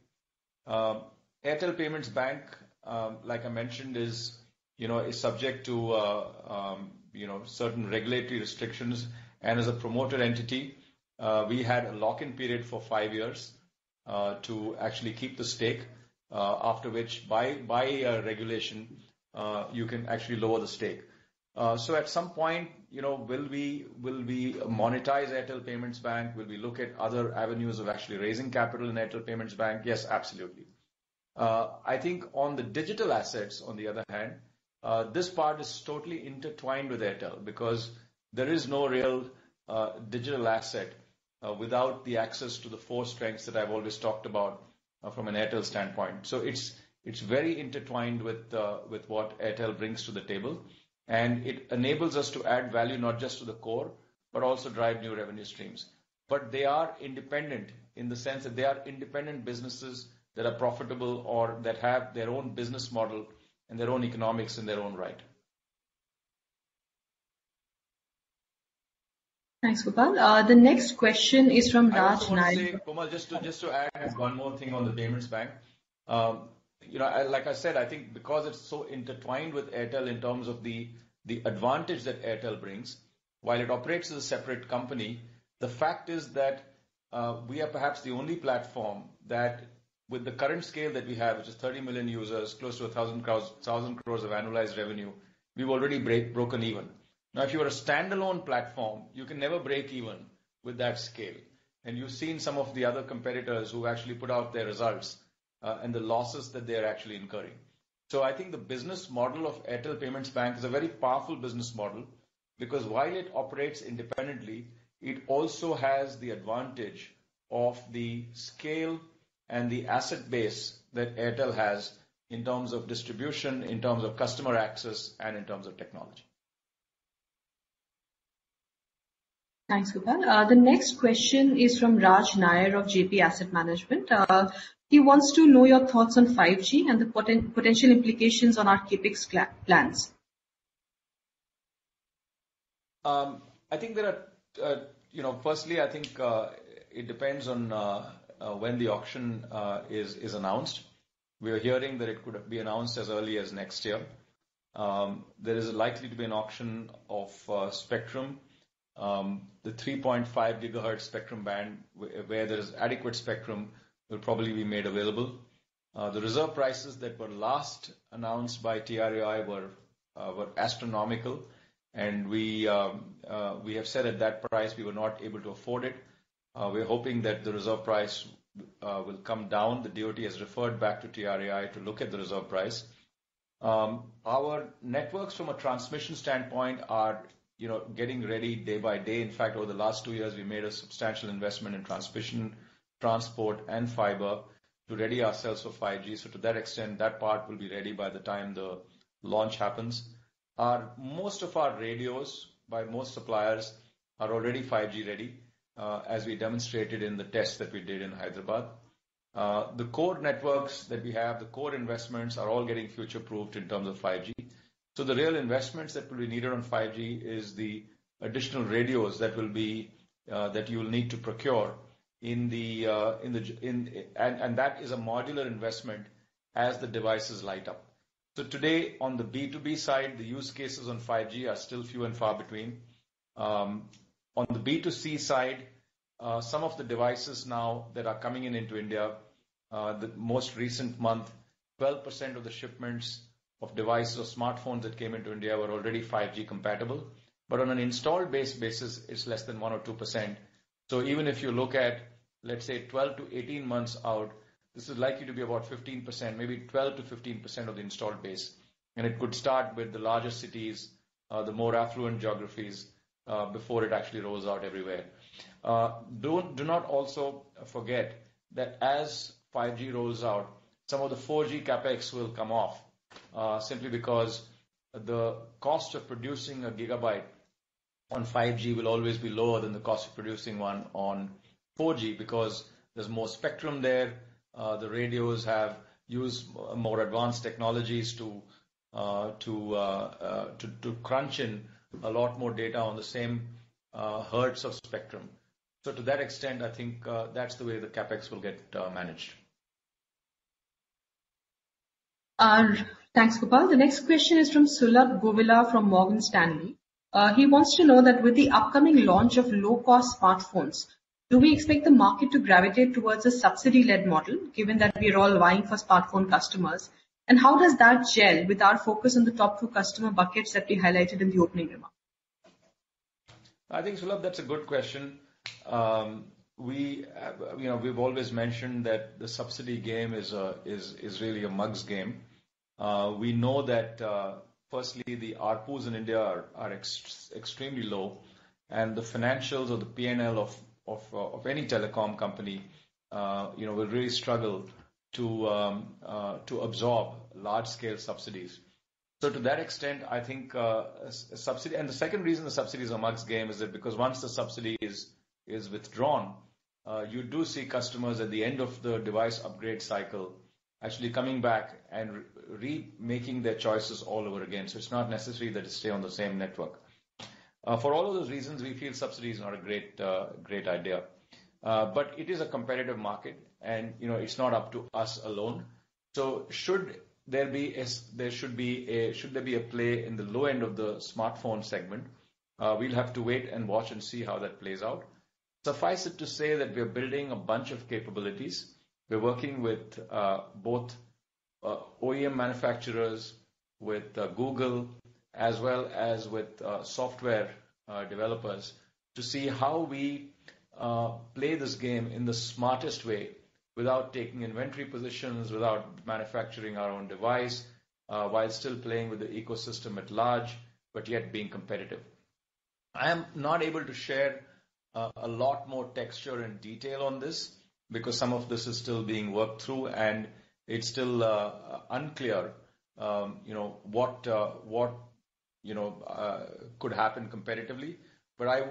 Um, Airtel Payments Bank, um, like I mentioned, is you know, is subject to uh, um, you know, certain regulatory restrictions. And as a promoter entity, uh, we had a lock-in period for five years uh, to actually keep the stake, after which, by by regulation, you can actually lower the stake. Uh so at some point, will we will we uh monetize Airtel Payments Bank? Will we look at other avenues of actually raising capital in Airtel Payments Bank? Yes, absolutely. Uh, I think on the digital assets, on the other hand, uh, this part is totally intertwined with Airtel because there is no real uh, digital asset without the access to the four strengths that I've always talked about from an Airtel standpoint. So it's it's very intertwined with with what Airtel brings to the table, and it enables us to add value not just to the core, but also drive new revenue streams. But they are independent in the sense that they are independent businesses that are profitable or that have their own business model and their own economics in their own right. Thanks, Gopal. Uh, the next question is from Raj Nair. I also want to say, Komal, just to add one more thing on the payments bank. Um, You know, like I said, I think because it's so intertwined with Airtel in terms of the the advantage that Airtel brings, while it operates as a separate company, the fact is that uh, we are perhaps the only platform that with the current scale that we have, which is 30 million users, close to 1,000 crores of annualized revenue, we've already broken even. Now, if you are a standalone platform, you can never break even with that scale. And you've seen some of the other competitors who actually put out their results, Uh, and the losses that they're actually incurring. So I think the business model of Airtel Payments Bank is a very powerful business model because while it operates independently, it also has the advantage of the scale and the asset base that Airtel has in terms of distribution, in terms of customer access, and in terms of technology. Thanks, Gopal. Uh, the next question is from Raj Nair of JP Asset Management. Uh, he wants to know your thoughts on 5G and the potential implications on our CapEx plans. Um, I think there are, uh, you know, firstly, I think it depends on when the auction is announced. We are hearing that it could be announced as early as next year. Um, there is likely to be an auction of spectrum. Um, the 3.5 GHz spectrum band, where there is adequate spectrum, will probably be made available. Uh, the reserve prices that were last announced by TRAI were uh, were astronomical, and we um, uh, we have said at that price we were not able to afford it. We're hoping that the reserve price will come down. The DoT has referred back to TRAI to look at the reserve price. Um, our networks from a transmission standpoint are getting ready day by day. In fact, over the last two years, we made a substantial investment in transmission, transport, and fiber to ready ourselves for 5G. So to that extent, that part will be ready by the time the launch happens. Most of our radios by most suppliers are already 5G ready, uh, as we demonstrated in the test that we did in Hyderabad. Uh, the core networks that we have, the core investments are all getting future-proofed in terms of 5G. So the real investments that will be needed on 5G is the additional radios that will be uh, that you will need to procure, in the uh in the in and that is a modular investment as the devices light up. So today, on the B2B side, the use cases on 5G are still few and far between. Um, on the B2C side, uh, some of the devices now that are coming in into India, uh, the most recent month, 12% of the shipments of devices or smartphones that came into India were already 5G compatible. But on an installed base basis, it's less than 1% or 2%. So even if you look at, let's say, 12-18 months out, this is likely to be about 15%, maybe 12%-15% of the installed base. And it could start with the larger cities, uh, the more affluent geographies, uh, before it actually rolls out everywhere. Uh, do do not also forget that as 5G rolls out, some of the 4G CapEx will come off, Uh, simply because the cost of producing a gigabyte on 5G will always be lower than the cost of producing one on 4G because there's more spectrum there. Uh, the radios have used more advanced technologies to uh, to to crunch in a lot more data on the same hertz of spectrum. So to that extent, I think that's the way the CapEx will get managed. Thanks, Gopal. The next question is from Sulabh Govila from Morgan Stanley. Uh, he wants to know that with the upcoming launch of low-cost smartphones, do we expect the market to gravitate towards a subsidy-led model, given that we are all vying for smartphone customers? And how does that gel with our focus on the top two customer buckets that we highlighted in the opening remarks? I think, Sulabh, that's a good question. Um, Uh, we've always mentioned that the subsidy game is really a mug's game. Uh, we know that, uh, firstly, the ARPUs in India are extremely low, and the financials or the P&L of any telecom company you know, will really struggle um, to absorb large-scale subsidies. So to that extent, I think subsidy. And the second reason the subsidy is a mug's game is that because once the subsidy is withdrawn, uh, you do see customers at the end of the device upgrade cycle actually coming back and remaking their choices all over again. So it's not necessary that it stay on the same network. Uh, for all of those reasons, we feel subsidy is not a great uh, great idea. But it is a competitive market, and you know, it's not up to us alone. So should there be a s there should be a should there be a play in the low end of the smartphone segment, we'll have to wait and watch and see how that plays out. Suffice it to say that we're building a bunch of capabilities. We're working with uh, both uh, OEM manufacturers, with uh, Google, as well as with software developers to see how we play this game in the smartest way without taking inventory positions, without manufacturing our own device, while still playing with the ecosystem at large, but yet being competitive. I am not able to share a lot more texture and detail on this because some of this is still being worked through, and it's still unclear you know, what uh what you know uh could happen competitively. But I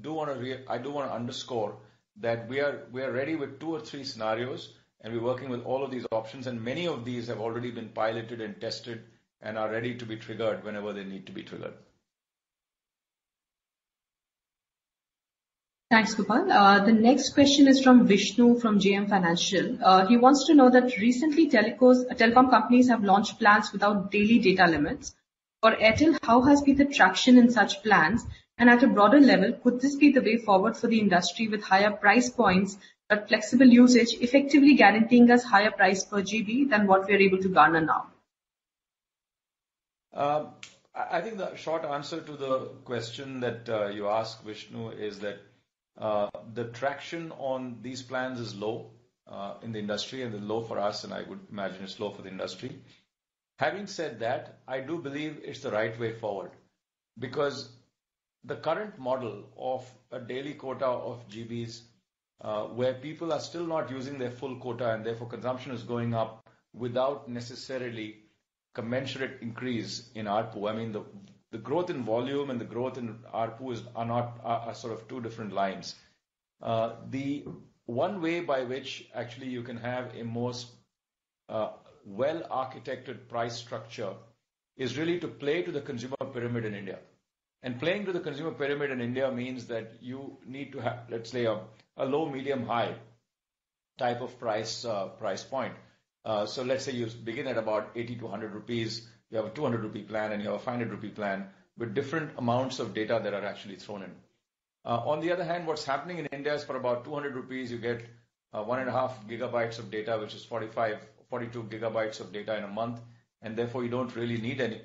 do want to re I do want to underscore that we are we are ready with two or three scenarios, and we're working with all of these options, and many of these have already been piloted and tested and are ready to be triggered whenever they need to be triggered. Thanks, Gopal. Uh, the next question is from Vishnu from JM Financial. Uh, he wants to know that recently telecom companies have launched plans without daily data limits. For Airtel, how has been the traction in such plans? And at a broader level, could this be the way forward for the industry with higher price points but flexible usage, effectively guaranteeing us higher price per GB than what we are able to garner now? Uh, I think the short answer to the question that you asked, Vishnu, is that Uh, the traction on these plans is low uh, in the industry and low for us, and I would imagine it's low for the industry. Having said that, I do believe it's the right way forward because the current model of a daily quota of GBs, uh, where people are still not using their full quota and therefore consumption is going up without necessarily commensurate increase in ARPU. I mean, the growth in volume and the growth in ARPU are not sort of two different lines. Uh, the one way by which actually you can have a most uh, well-architected price structure is really to play to the consumer pyramid in India. And playing to the consumer pyramid in India means that you need to have, let's say, a low, medium, high type of price uh, price point. Uh, so let's say you begin at about 80-100 rupees. You have a 200 rupee plan, and you have a 500 rupee plan with different amounts of data that are actually thrown in. Uh, on the other hand, what's happening in India is for about 200 rupees, you get uh, 1.5 GB of data, which is 45, 42 GB of data in a month, and therefore you don't really need any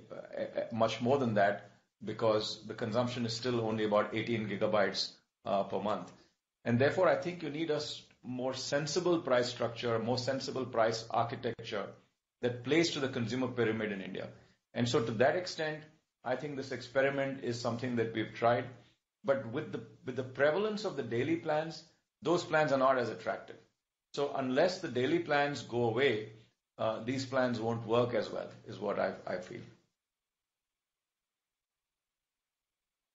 much more than that because the consumption is still only about 18 GB per month. And therefore, I think you need a more sensible price structure, more sensible price architecture that plays to the consumer pyramid in India. And so to that extent, I think this experiment is something that we've tried. But with the with the prevalence of the daily plans, those plans are not as attractive. So unless the daily plans go away, uh, these plans won't work as well, is what I, I feel.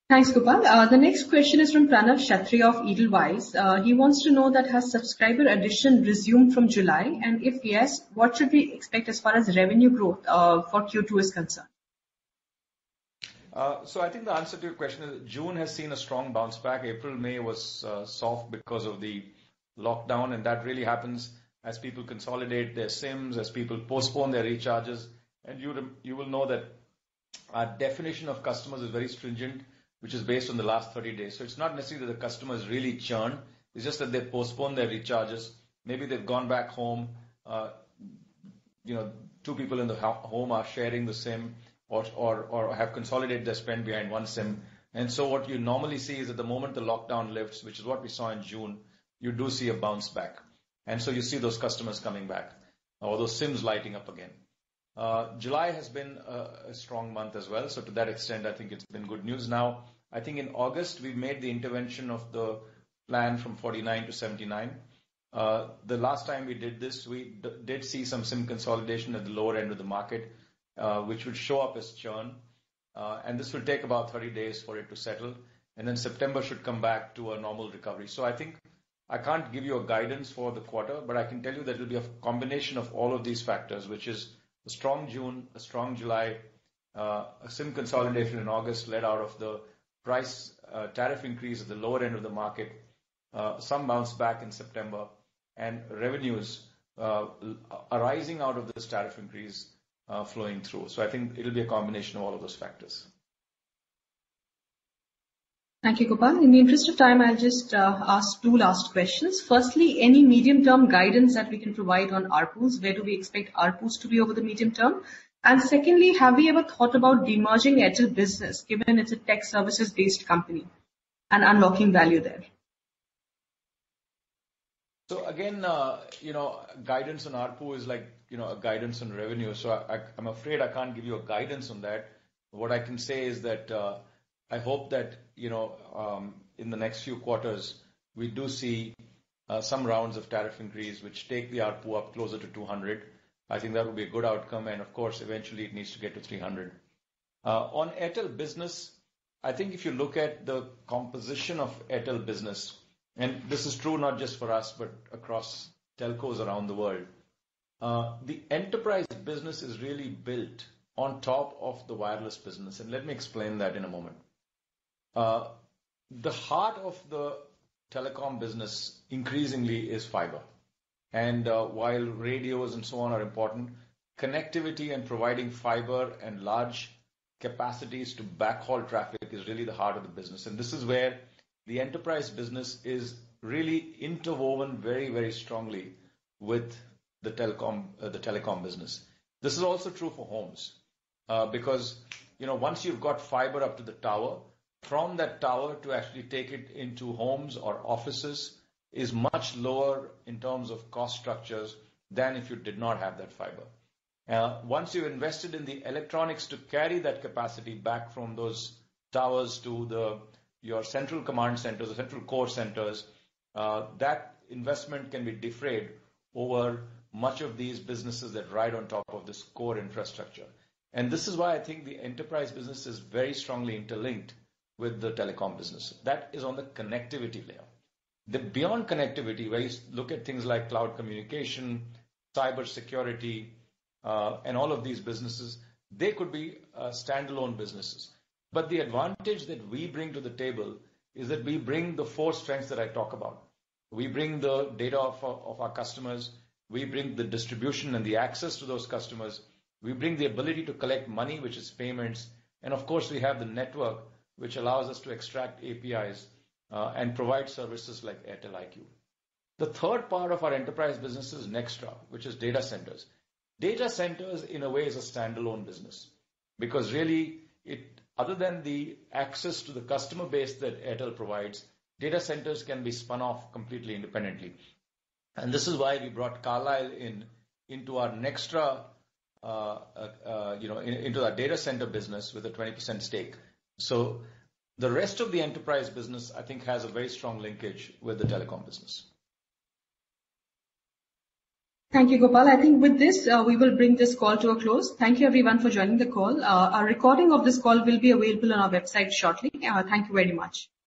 Thanks, Gopal. Uh, the next question is from Pranav Kshatriya of Edelweiss. Uh, he wants to know that has subscriber addition resumed from July? And if yes, what should we expect as far as revenue growth uh, for Q2 is concerned? So I think the answer to your question is June has seen a strong bounce back. April, May was soft because of the lockdown, and that really happens as people consolidate their SIMs, as people postpone their recharges. And you you will know that our definition of customers is very stringent, which is based on the last 30 days. So it's not necessarily that the customers really churn. It's just that they postpone their recharges. Maybe they've gone back home. Uh, you know, Two people in the home are sharing the SIM or or or have consolidated their spend behind one SIM. And so what you normally see is that the moment the lockdown lifts, which is what we saw in June, you do see a bounce back. And so you see those customers coming back or those SIMs lighting up again. Uh, July has been a strong month as well. So to that extent, I think it's been good news. Now, I think in August, we made the intervention of the plan from 49 to 79. Uh, the last time we did this, we did see some SIM consolidation at the lower end of the market, uh, which would show up as churn. Uh and this will take about 30 days for it to settle, and then September should come back to a normal recovery. So I think I can't give you a guidance for the quarter, but I can tell you that it'll be a combination of all of these factors, which is a strong June, a strong July, uh, a SIM consolidation in August led out of the price uh, tariff increase at the lower end of the market, uh, some bounce back in September, and revenues arising out of this tariff increase flowing through. So I think it'll be a combination of all of those factors. Thank you, Gopal. In the interest of time, I'll just uh, ask two last questions. Firstly, any medium-term guidance that we can provide on ARPUs? Where do we expect ARPUs to be over the medium term? And secondly, have we ever thought about demerging Airtel Business, given it's a tech services-based company, and unlocking value there? So again, uh, you know, guidance on ARPU is like you know, a guidance on revenue. So I'm afraid I can't give you a guidance on that. What I can say is that uh, I hope that you know, um, in the next few quarters, we do see uh, some rounds of tariff increase, which take the ARPU up closer to 200. I think that would be a good outcome, and of course, eventually it needs to get to 300. Uh, on Airtel Business, I think if you look at the composition of Airtel Business, and this is true not just for us, but across telcos around the world, uh, the enterprise business is really built on top of the wireless business. And let me explain that in a moment. Uh, the heart of the telecom business increasingly is fiber. And uh, while radios and so on are important, connectivity and providing fiber and large capacities to backhaul traffic is really the heart of the business. And this is where the enterprise business is really interwoven very, very strongly with the telecom uh the telecom business. This is also true for homes, uh, because, you know, once you've got fiber up to the tower, from that tower to actually take it into homes or offices is much lower in terms of cost structures than if you did not have that fiber. Uh, once you've invested in the electronics to carry that capacity back from those towers to the your central command centers or central core centers, uh, that investment can be defrayed over much of these businesses that ride on top of this core infrastructure. And this is why I think the enterprise business is very strongly interlinked with the telecom business. That is on the connectivity layer. The beyond connectivity, where you look at things like cloud communication, cybersecurity, uh, and all of these businesses, they could be uh, standalone businesses. But the advantage that we bring to the table is that we bring the four strengths that I talk about. We bring the data of of our customers, we bring the distribution and the access to those customers, we bring the ability to collect money, which is payments, and of course, we have the network which allows us to extract APIs, uh, and provide services like Airtel IQ. The third part of our enterprise business is Nxtra, which is data centers. Data centers, in a way, is a standalone business because really it other than the access to the customer base that Airtel provides, data centers can be spun off completely independently. And this is why we brought Carlyle in into our Nxtra, uh, uh, you know, into our data center business with a 20% stake. So the rest of the enterprise business, I think, has a very strong linkage with the telecom business. Thank you, Gopal. I think with this, uh, we will bring this call to a close. Thank you everyone for joining the call. Uh, a recording of this call will be available on our website shortly. Uh, thank you very much.